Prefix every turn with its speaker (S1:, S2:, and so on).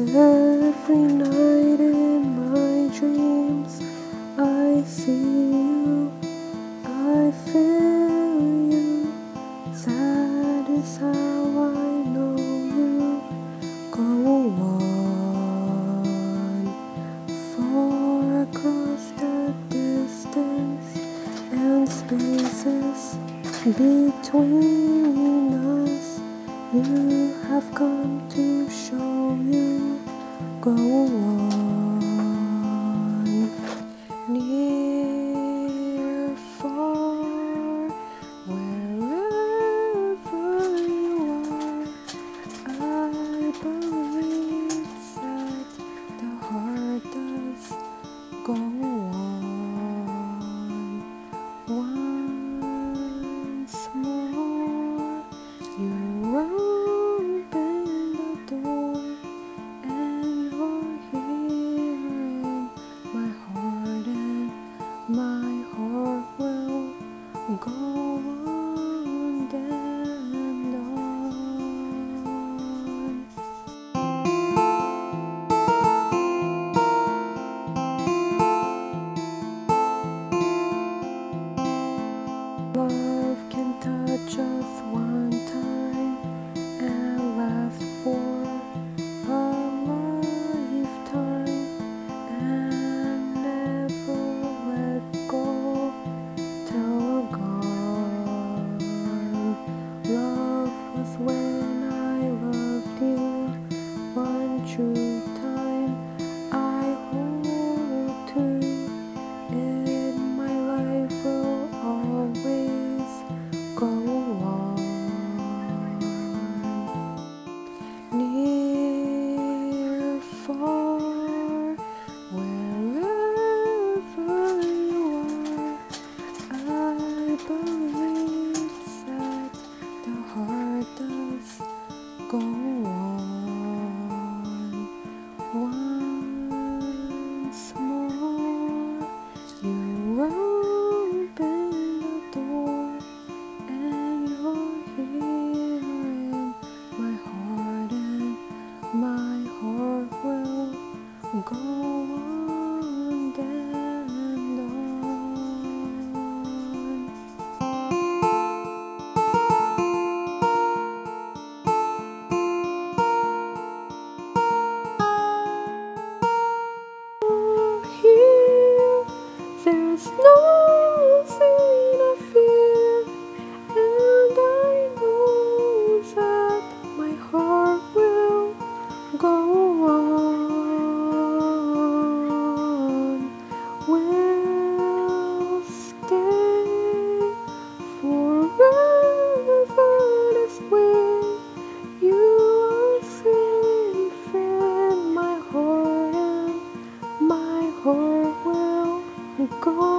S1: Every night in my dreams, I see you, I feel you. Sad is how I know you go on. Far across the distance and spaces between us. You have come to show you. Go on, near, far, wherever you are. I believe that the heart does go one. time I hold to, and my life will always go on. Near, far. go.